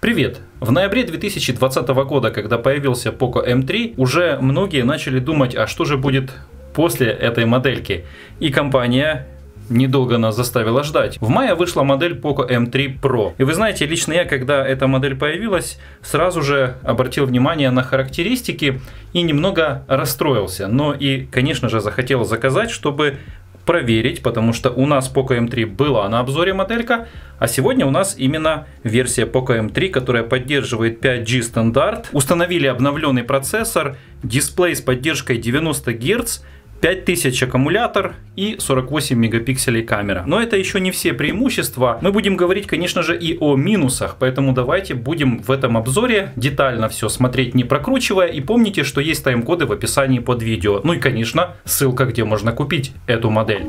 Привет! В ноябре 2020 года, когда появился Poco M3, уже многие начали думать, а что же будет после этой модельки. И компания недолго нас заставила ждать. В мае вышла модель Poco M3 Pro. И вы знаете, лично я, когда эта модель появилась, сразу же обратил внимание на характеристики и немного расстроился. Но и, конечно же, захотел заказать, чтобы проверить, потому что у нас Poco M3 была на обзоре моделька, а сегодня у нас именно версия Poco M3, которая поддерживает 5G стандарт. Установили обновленный процессор, дисплей с поддержкой 90 Гц, 5000 аккумулятор и 48 мегапикселей камера. Но это еще не все преимущества. Мы будем говорить, конечно же, и о минусах, поэтому давайте будем в этом обзоре детально все смотреть, не прокручивая. И помните, что есть тайм-коды в описании под видео. Ну и, конечно, ссылка, где можно купить эту модель.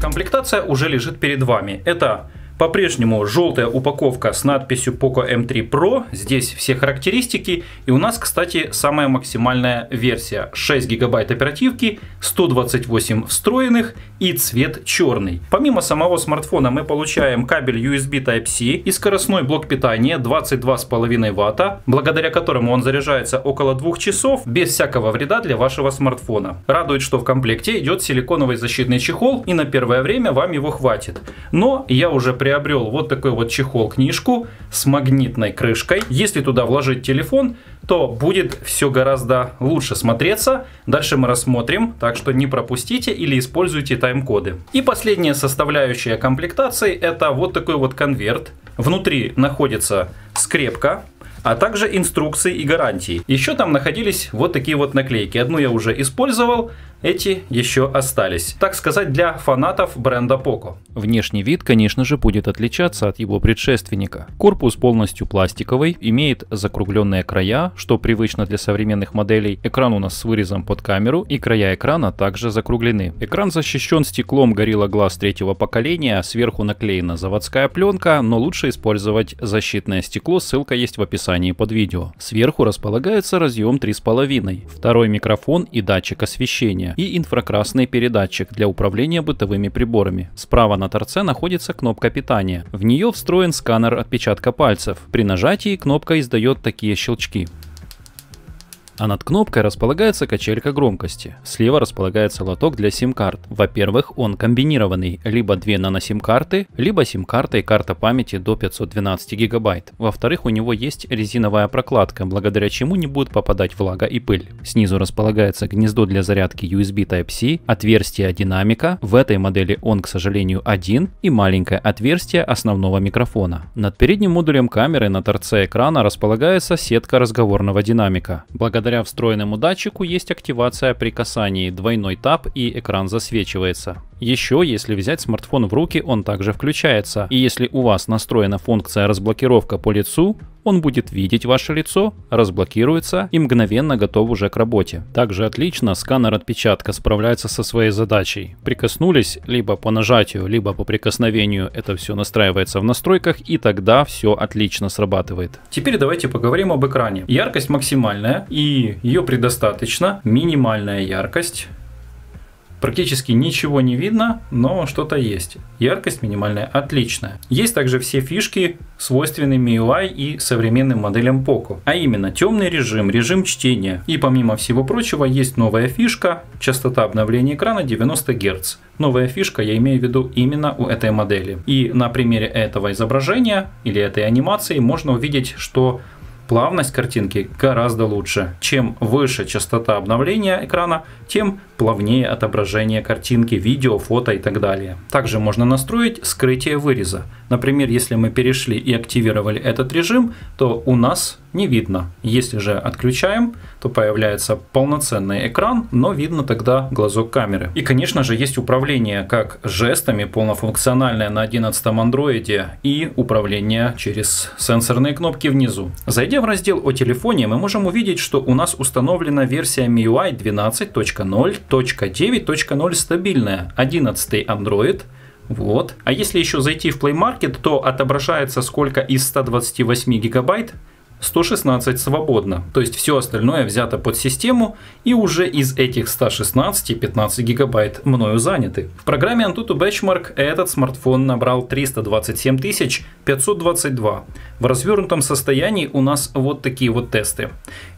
Комплектация уже лежит перед вами. Это по-прежнему желтая упаковка с надписью Poco M3 Pro. Здесь все характеристики. И у нас, кстати, самая максимальная версия. 6 гигабайт оперативки, 128 встроенных и цвет черный. Помимо самого смартфона мы получаем кабель USB Type-C и скоростной блок питания 22,5 Вт, благодаря которому он заряжается около 2 часов без всякого вреда для вашего смартфона. Радует, что в комплекте идет силиконовый защитный чехол и на первое время вам его хватит. Но я уже приобрел вот такой вот чехол-книжку с магнитной крышкой. Если туда вложить телефон, то будет все гораздо лучше смотреться. Дальше мы рассмотрим, так что не пропустите или используйте тайм-коды. И последняя составляющая комплектации это вот такой вот конверт. Внутри находится скрепка, а также инструкции и гарантии. Еще там находились вот такие вот наклейки. Одну я уже использовал, эти еще остались. Так сказать, для фанатов бренда Poco. Внешний вид, конечно же, будет отличаться от его предшественника. Корпус полностью пластиковый, имеет закругленные края, что привычно для современных моделей. Экран у нас с вырезом под камеру, и края экрана также закруглены. Экран защищен стеклом Gorilla Glass третьего поколения, сверху наклеена заводская пленка, но лучше использовать защитное стекло, ссылка есть в описании под видео. Сверху располагается разъем 3,5, второй микрофон и датчик освещения и инфракрасный передатчик для управления бытовыми приборами. Справа на торце находится кнопка питания. В нее встроен сканер отпечатка пальцев. При нажатии кнопка издает такие щелчки а над кнопкой располагается качелька громкости. Слева располагается лоток для сим-карт. Во-первых, он комбинированный, либо две нано-сим-карты, либо сим-карта и карта памяти до 512 гигабайт. Во-вторых, у него есть резиновая прокладка, благодаря чему не будет попадать влага и пыль. Снизу располагается гнездо для зарядки USB Type-C, отверстие динамика, в этой модели он, к сожалению, один, и маленькое отверстие основного микрофона. Над передним модулем камеры на торце экрана располагается сетка разговорного динамика. Благодаря Благодаря встроенному датчику есть активация при касании, двойной тап и экран засвечивается. Еще, если взять смартфон в руки, он также включается. И если у вас настроена функция разблокировка по лицу, он будет видеть ваше лицо, разблокируется и мгновенно готов уже к работе. Также отлично сканер отпечатка справляется со своей задачей. Прикоснулись, либо по нажатию, либо по прикосновению это все настраивается в настройках и тогда все отлично срабатывает. Теперь давайте поговорим об экране. Яркость максимальная и ее предостаточно. Минимальная яркость Практически ничего не видно, но что-то есть. Яркость минимальная отличная. Есть также все фишки, свойственные MIUI и современным моделям Poco. А именно темный режим, режим чтения. И помимо всего прочего есть новая фишка, частота обновления экрана 90 Гц. Новая фишка, я имею в виду именно у этой модели. И на примере этого изображения или этой анимации можно увидеть, что плавность картинки гораздо лучше. Чем выше частота обновления экрана, тем плавнее отображение картинки, видео, фото и так далее. Также можно настроить скрытие выреза. Например, если мы перешли и активировали этот режим, то у нас не видно. Если же отключаем, то появляется полноценный экран, но видно тогда глазок камеры. И, конечно же, есть управление как жестами, полнофункциональное на 11 андроиде, и управление через сенсорные кнопки внизу. Зайдя в раздел о телефоне, мы можем увидеть, что у нас установлена версия MIUI 12.0.9.0 стабильная, 11 Android, вот. А если еще зайти в Play Market, то отображается сколько из 128 гигабайт 116 свободно. То есть все остальное взято под систему и уже из этих 116 15 гигабайт мною заняты. В программе Antutu Benchmark этот смартфон набрал 327 522. В развернутом состоянии у нас вот такие вот тесты.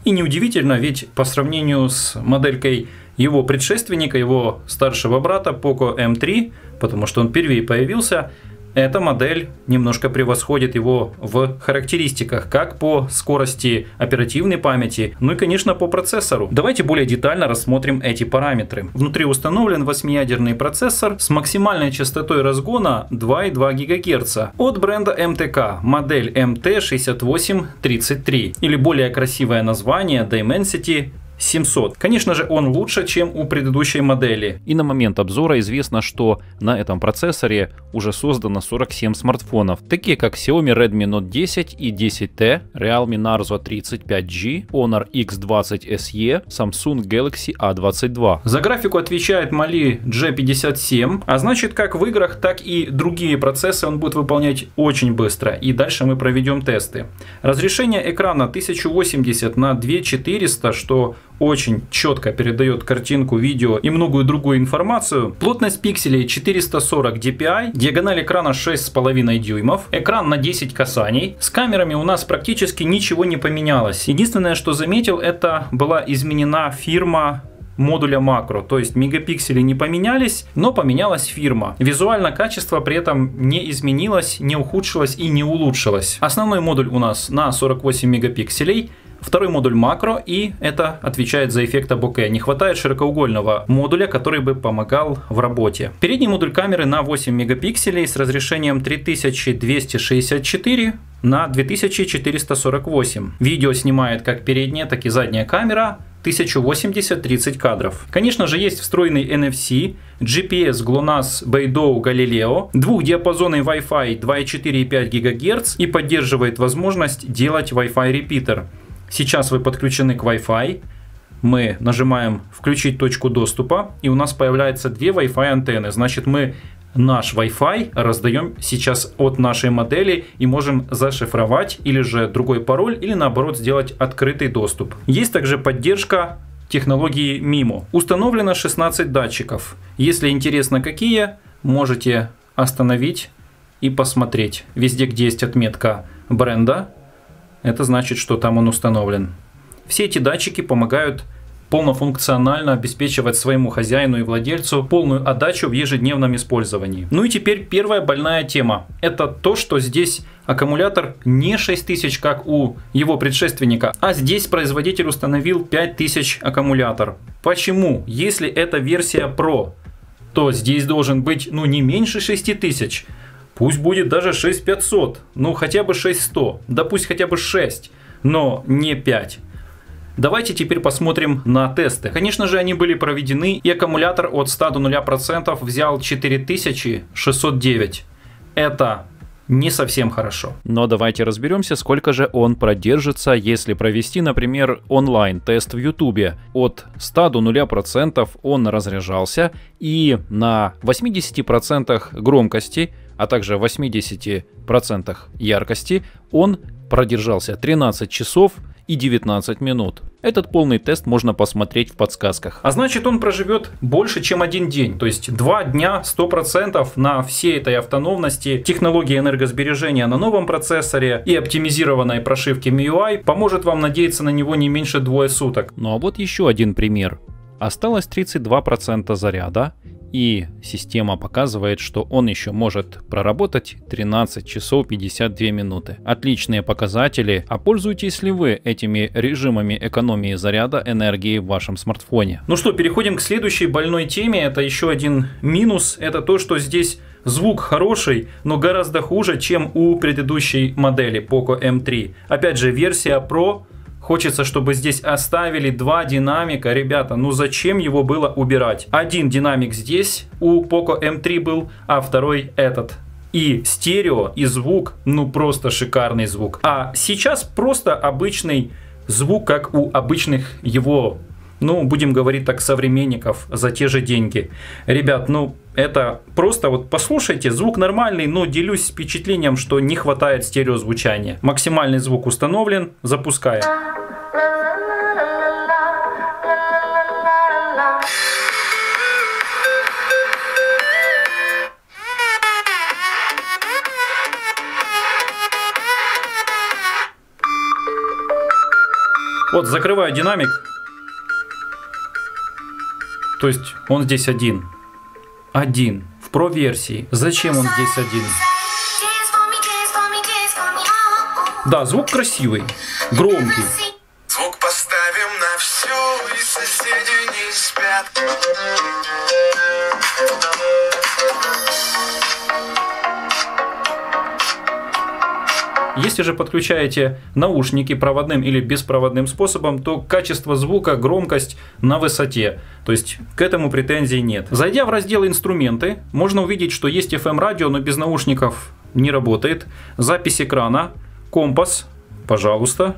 И неудивительно, ведь по сравнению с моделькой его предшественника, его старшего брата Poco M3, потому что он впервые появился, эта модель немножко превосходит его в характеристиках, как по скорости оперативной памяти, ну и, конечно, по процессору. Давайте более детально рассмотрим эти параметры. Внутри установлен 8-ядерный процессор с максимальной частотой разгона 2,2 ГГц от бренда MTK, модель MT6833, или более красивое название Dimensity 700. Конечно же, он лучше, чем у предыдущей модели. И на момент обзора известно, что на этом процессоре уже создано 47 смартфонов, такие как Xiaomi Redmi Note 10 и 10T, Realme Narzo 35G, Honor X20 SE, Samsung Galaxy A22. За графику отвечает Mali G57, а значит как в играх, так и другие процессы он будет выполнять очень быстро. И дальше мы проведем тесты. Разрешение экрана 1080 на 2400, что очень четко передает картинку, видео и многую другую информацию. Плотность пикселей 440 dpi, диагональ экрана 6,5 дюймов, экран на 10 касаний. С камерами у нас практически ничего не поменялось. Единственное, что заметил, это была изменена фирма модуля макро, то есть мегапиксели не поменялись, но поменялась фирма. Визуально качество при этом не изменилось, не ухудшилось и не улучшилось. Основной модуль у нас на 48 мегапикселей, Второй модуль макро, и это отвечает за эффект боке. Не хватает широкоугольного модуля, который бы помогал в работе. Передний модуль камеры на 8 мегапикселей с разрешением 3264 на 2448. Видео снимает как передняя, так и задняя камера 1080-30 кадров. Конечно же, есть встроенный NFC, GPS GLONASS Beidou Galileo, двухдиапазонный Wi-Fi 2,4,5 ГГц и поддерживает возможность делать Wi-Fi репитер. Сейчас вы подключены к Wi-Fi. Мы нажимаем «Включить точку доступа», и у нас появляются две Wi-Fi антенны. Значит, мы наш Wi-Fi раздаем сейчас от нашей модели и можем зашифровать или же другой пароль, или наоборот сделать открытый доступ. Есть также поддержка технологии MIMO. Установлено 16 датчиков. Если интересно какие, можете остановить и посмотреть. Везде, где есть отметка бренда, это значит, что там он установлен. Все эти датчики помогают полнофункционально обеспечивать своему хозяину и владельцу полную отдачу в ежедневном использовании. Ну и теперь первая больная тема. Это то, что здесь аккумулятор не 6000, как у его предшественника, а здесь производитель установил 5000 аккумулятор. Почему? Если это версия Pro, то здесь должен быть ну не меньше 6000. Пусть будет даже 6500, ну хотя бы 6100, да пусть хотя бы 6, но не 5. Давайте теперь посмотрим на тесты. Конечно же, они были проведены, и аккумулятор от 100 до 0% взял 4609. Это не совсем хорошо. Но давайте разберемся, сколько же он продержится, если провести, например, онлайн-тест в YouTube. От 100 до 0% он разряжался, и на 80% громкости а также 80% яркости, он продержался 13 часов и 19 минут. Этот полный тест можно посмотреть в подсказках. А значит он проживет больше, чем один день. То есть два дня 100% на всей этой автономности, технологии энергосбережения на новом процессоре и оптимизированной прошивке MIUI поможет вам надеяться на него не меньше двое суток. Ну а вот еще один пример. Осталось 32% заряда, и система показывает, что он еще может проработать 13 часов 52 минуты. Отличные показатели, а пользуетесь ли вы этими режимами экономии заряда энергии в вашем смартфоне? Ну что, переходим к следующей больной теме. Это еще один минус. Это то, что здесь звук хороший, но гораздо хуже, чем у предыдущей модели Poco M3. Опять же, версия Pro Хочется, чтобы здесь оставили два динамика. Ребята, ну зачем его было убирать? Один динамик здесь у Poco M3 был, а второй этот. И стерео, и звук, ну просто шикарный звук. А сейчас просто обычный звук, как у обычных его ну, будем говорить так, современников за те же деньги. Ребят, ну, это просто вот послушайте, звук нормальный, но делюсь впечатлением, что не хватает стереозвучания. Максимальный звук установлен, запускаем. Вот, закрываю динамик. То есть он здесь один. Один. В про-версии. Зачем он здесь один? Да, звук красивый, громкий. Если же подключаете наушники проводным или беспроводным способом, то качество звука, громкость на высоте. То есть к этому претензий нет. Зайдя в раздел «Инструменты», можно увидеть, что есть FM-радио, но без наушников не работает. Запись экрана, компас, пожалуйста.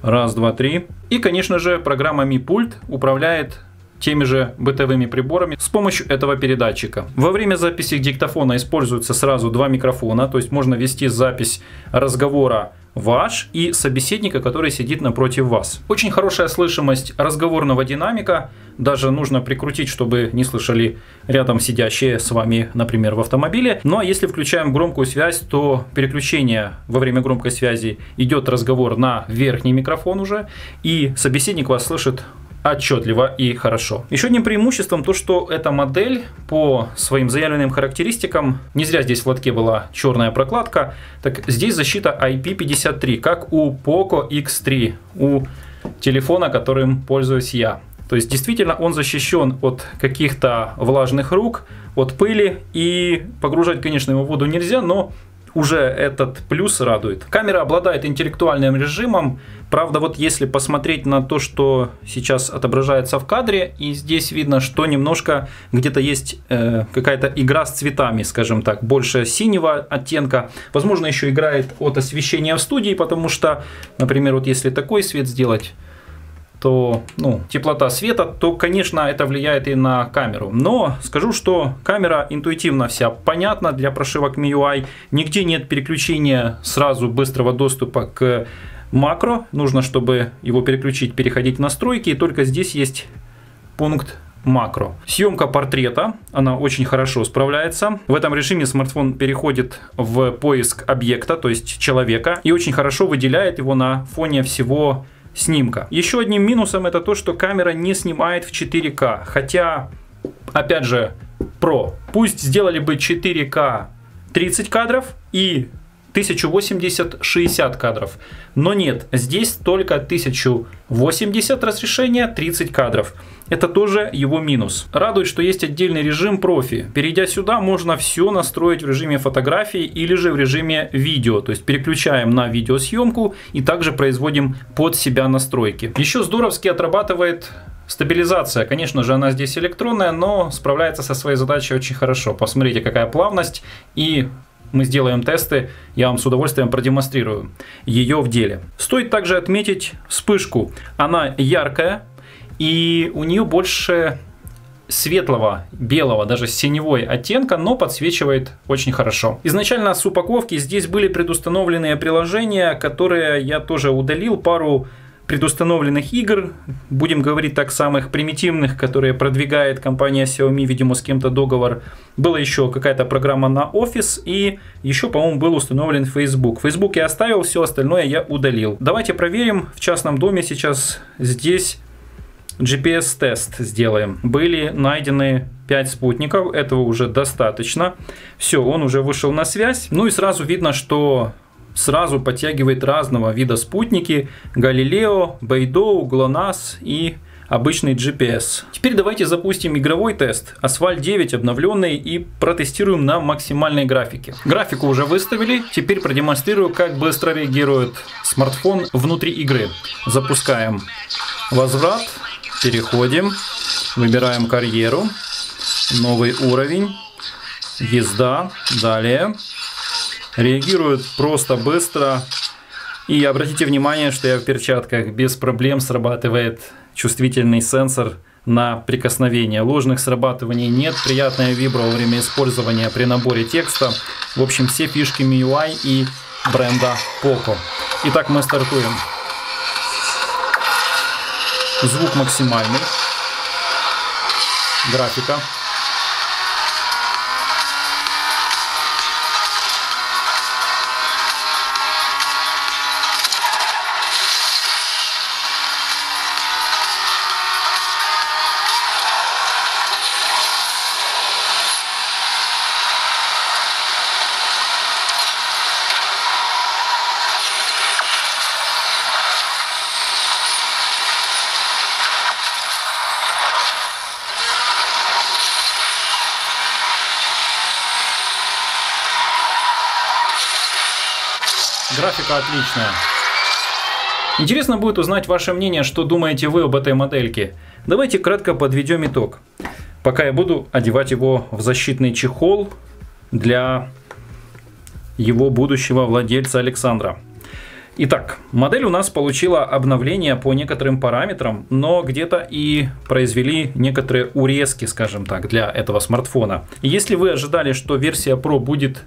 Раз, два, три. И, конечно же, программа Mi Pult управляет теми же бытовыми приборами с помощью этого передатчика. Во время записи диктофона используются сразу два микрофона, то есть можно вести запись разговора ваш и собеседника, который сидит напротив вас. Очень хорошая слышимость разговорного динамика, даже нужно прикрутить, чтобы не слышали рядом сидящие с вами, например, в автомобиле. Ну а если включаем громкую связь, то переключение во время громкой связи идет разговор на верхний микрофон уже, и собеседник вас слышит отчетливо и хорошо. Еще одним преимуществом то, что эта модель по своим заявленным характеристикам, не зря здесь в лотке была черная прокладка, так здесь защита IP53, как у Poco X3, у телефона, которым пользуюсь я. То есть действительно он защищен от каких-то влажных рук, от пыли и погружать, конечно, его в воду нельзя, но уже этот плюс радует. Камера обладает интеллектуальным режимом. Правда, вот если посмотреть на то, что сейчас отображается в кадре, и здесь видно, что немножко где-то есть э, какая-то игра с цветами, скажем так, больше синего оттенка. Возможно, еще играет от освещения в студии, потому что, например, вот если такой свет сделать, то ну, теплота света, то, конечно, это влияет и на камеру. Но скажу, что камера интуитивно вся понятна для прошивок MIUI. Нигде нет переключения сразу быстрого доступа к макро. Нужно, чтобы его переключить, переходить в настройки. И только здесь есть пункт макро. Съемка портрета, она очень хорошо справляется. В этом режиме смартфон переходит в поиск объекта, то есть человека, и очень хорошо выделяет его на фоне всего снимка. Еще одним минусом это то, что камера не снимает в 4К. Хотя, опять же, Pro. Пусть сделали бы 4К 30 кадров и 1080 60 кадров. Но нет, здесь только 1080 разрешения 30 кадров. Это тоже его минус. Радует, что есть отдельный режим профи. Перейдя сюда, можно все настроить в режиме фотографии или же в режиме видео. То есть переключаем на видеосъемку и также производим под себя настройки. Еще здоровски отрабатывает Стабилизация, конечно же, она здесь электронная, но справляется со своей задачей очень хорошо. Посмотрите, какая плавность. И мы сделаем тесты, я вам с удовольствием продемонстрирую ее в деле. Стоит также отметить вспышку. Она яркая, и у нее больше светлого, белого, даже синевой оттенка, но подсвечивает очень хорошо. Изначально с упаковки здесь были предустановленные приложения, которые я тоже удалил, пару предустановленных игр, будем говорить так, самых примитивных, которые продвигает компания Xiaomi, видимо, с кем-то договор. Была еще какая-то программа на офис и еще, по-моему, был установлен Facebook. Facebook я оставил, все остальное я удалил. Давайте проверим. В частном доме сейчас здесь GPS-тест сделаем. Были найдены 5 спутников, этого уже достаточно. Все, он уже вышел на связь. Ну и сразу видно, что сразу подтягивает разного вида спутники. Галилео, Бейдоу, ГЛОНАСС и обычный GPS. Теперь давайте запустим игровой тест. Асфальт 9 обновленный и протестируем на максимальной графике. Графику уже выставили. Теперь продемонстрирую, как быстро реагирует смартфон внутри игры. Запускаем возврат. Переходим, выбираем карьеру, новый уровень, езда, далее. Реагирует просто быстро. И обратите внимание, что я в перчатках без проблем срабатывает чувствительный сенсор на прикосновение. Ложных срабатываний нет, приятная вибра во время использования при наборе текста. В общем, все фишки MIUI и бренда Poco. Итак, мы стартуем. Звук максимальный. Графика. Графика отличная. Интересно будет узнать ваше мнение, что думаете вы об этой модельке. Давайте кратко подведем итог. Пока я буду одевать его в защитный чехол для его будущего владельца Александра. Итак, модель у нас получила обновление по некоторым параметрам, но где-то и произвели некоторые урезки, скажем так, для этого смартфона. Если вы ожидали, что версия Pro будет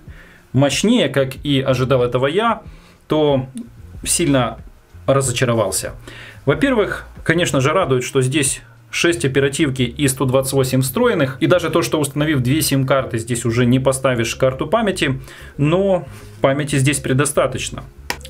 мощнее, как и ожидал этого я, то сильно разочаровался. Во-первых, конечно же радует, что здесь 6 оперативки и 128 встроенных. И даже то, что установив две сим-карты, здесь уже не поставишь карту памяти, но памяти здесь предостаточно.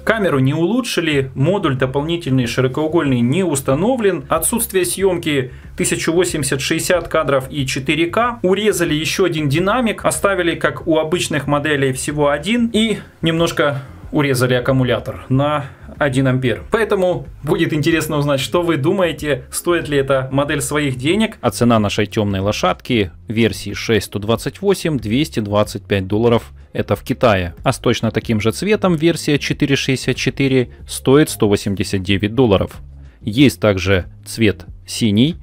Камеру не улучшили, модуль дополнительный широкоугольный не установлен, отсутствие съемки 1080-60 кадров и 4К, урезали еще один динамик, оставили как у обычных моделей всего один и немножко урезали аккумулятор на 1 ампер. Поэтому будет интересно узнать, что вы думаете, стоит ли эта модель своих денег. А цена нашей темной лошадки версии 628 225 долларов это в Китае. А с точно таким же цветом версия 464 стоит 189 долларов. Есть также цвет синий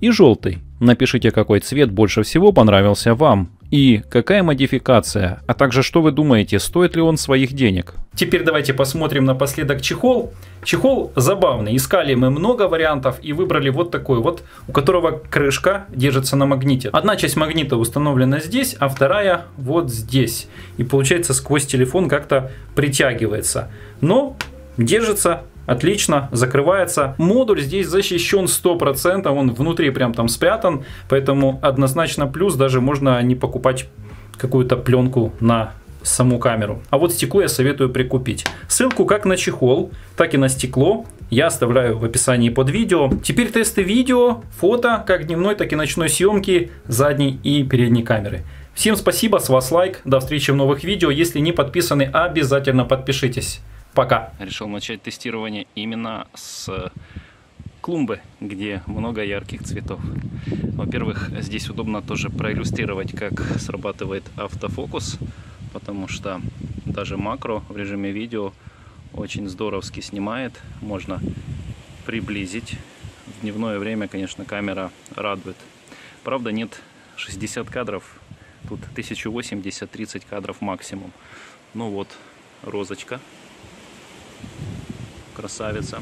и желтый. Напишите, какой цвет больше всего понравился вам. И какая модификация, а также что вы думаете, стоит ли он своих денег? Теперь давайте посмотрим напоследок чехол. Чехол забавный, искали мы много вариантов и выбрали вот такой вот, у которого крышка держится на магните. Одна часть магнита установлена здесь, а вторая вот здесь. И получается сквозь телефон как-то притягивается. Но держится Отлично, закрывается. Модуль здесь защищен 100%, он внутри прям там спрятан, поэтому однозначно плюс, даже можно не покупать какую-то пленку на саму камеру. А вот стекло я советую прикупить. Ссылку как на чехол, так и на стекло я оставляю в описании под видео. Теперь тесты видео, фото, как дневной, так и ночной съемки задней и передней камеры. Всем спасибо, с вас лайк, до встречи в новых видео. Если не подписаны, обязательно подпишитесь. Пока. Решил начать тестирование именно с клумбы, где много ярких цветов. Во-первых, здесь удобно тоже проиллюстрировать, как срабатывает автофокус, потому что даже макро в режиме видео очень здоровски снимает. Можно приблизить. В дневное время, конечно, камера радует. Правда, нет 60 кадров, тут 1080-30 кадров максимум. Ну вот, розочка красавица.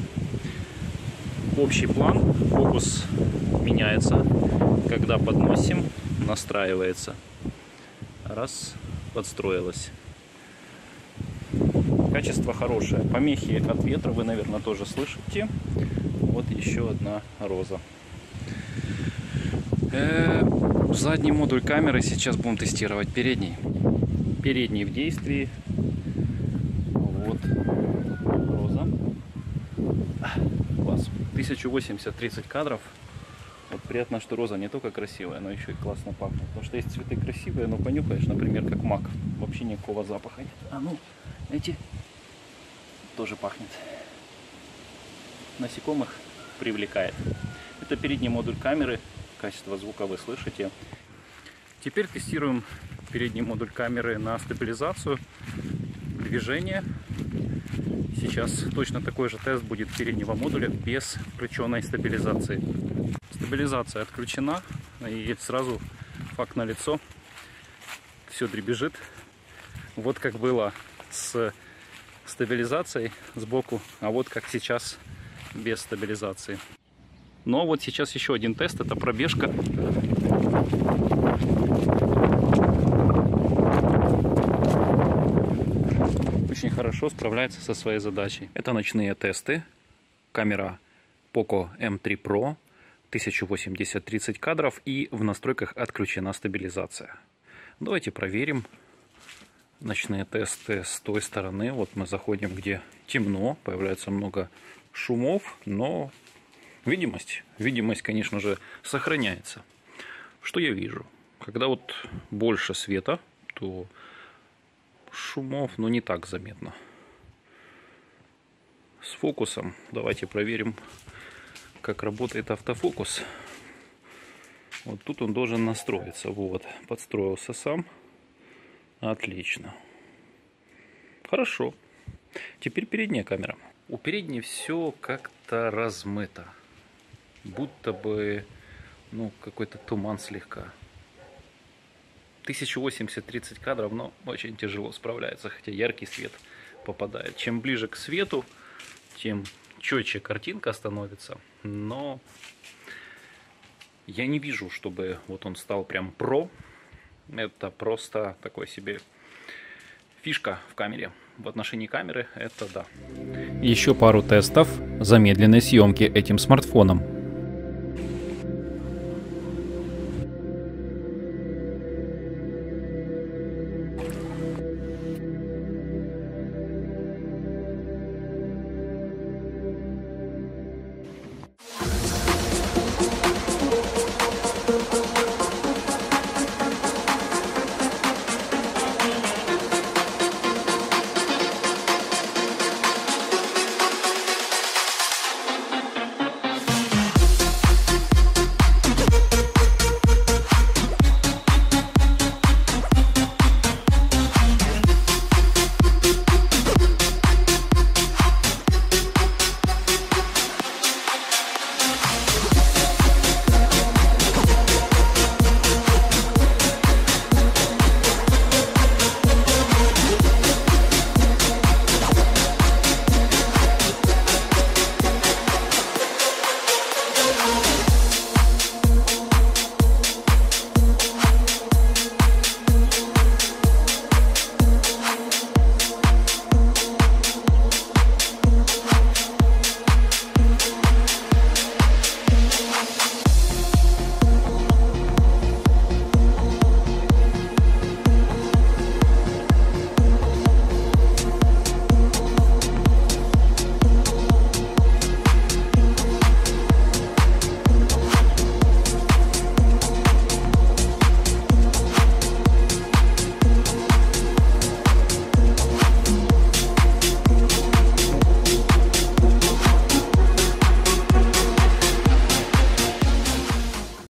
Общий план, фокус меняется, когда подносим, настраивается. Раз, подстроилась. Качество хорошее. Помехи от ветра вы, наверное, тоже слышите. Вот еще одна роза. Э -э задний модуль камеры сейчас будем тестировать передний. Передний в действии. Вот 1080-30 кадров. Вот приятно, что роза не только красивая, но еще и классно пахнет. Потому что есть цветы красивые, но понюхаешь, например, как мак. Вообще никакого запаха нет. А ну, эти тоже пахнет. Насекомых привлекает. Это передний модуль камеры. Качество звука вы слышите. Теперь тестируем передний модуль камеры на стабилизацию, движение Сейчас точно такой же тест будет переднего модуля без включенной стабилизации. Стабилизация отключена и сразу факт на лицо. Все дребезжит. Вот как было с стабилизацией сбоку, а вот как сейчас без стабилизации. Но вот сейчас еще один тест, это пробежка. Очень хорошо справляется со своей задачей. Это ночные тесты. Камера Poco M3 Pro 1080-30 кадров и в настройках отключена стабилизация. Давайте проверим ночные тесты с той стороны. Вот мы заходим, где темно, появляется много шумов, но видимость, видимость, конечно же, сохраняется. Что я вижу? Когда вот больше света, то шумов, но не так заметно. С фокусом давайте проверим, как работает автофокус. Вот тут он должен настроиться. Вот, подстроился сам. Отлично. Хорошо. Теперь передняя камера. У передней все как-то размыто. Будто бы, ну, какой-то туман слегка. 1080-30 кадров, но очень тяжело справляется, хотя яркий свет попадает. Чем ближе к свету, тем четче картинка становится, но я не вижу, чтобы вот он стал прям про. Это просто такой себе фишка в камере. В отношении камеры это да. Еще пару тестов замедленной съемки этим смартфоном.